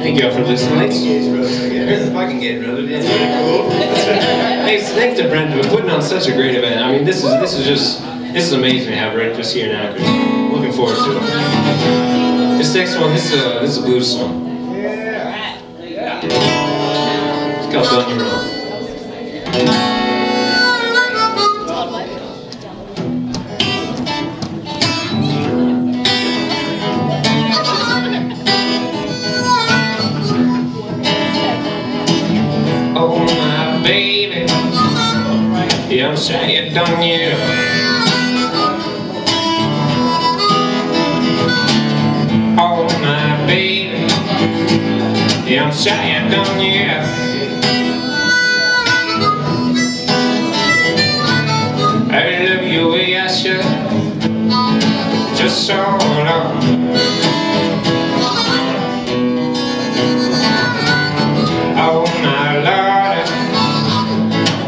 Thank you all for listening. Here's the fucking Gage, brother. Thanks, thanks to Brent for putting on such a great event. I mean, this is this is just this is amazing to have Brent just here now. Looking forward to it. This next one, this is a this is a blues song. Yeah. It's called "Done You I'm saying done you. Oh my baby, yeah, I'm saying done you. I love you I should, just so long. Oh my Lord,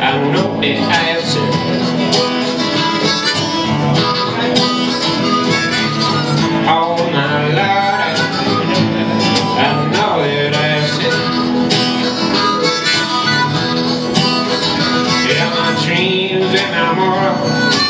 I know that I Woo!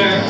sir.